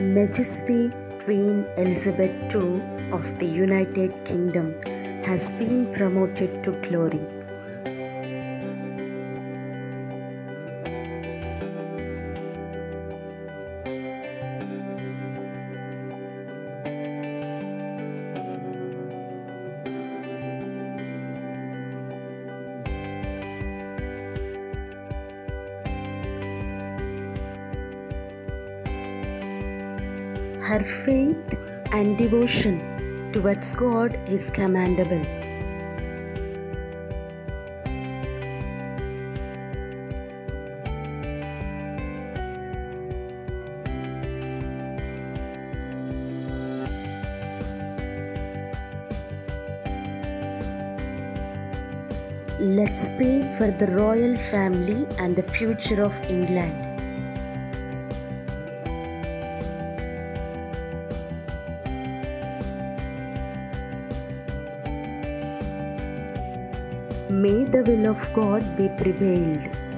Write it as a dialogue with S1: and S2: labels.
S1: Majesty Queen Elizabeth II of the United Kingdom has been promoted to glory. Her faith and devotion towards God is commendable. Let's pray for the royal family and the future of England. May the will of God be prevailed.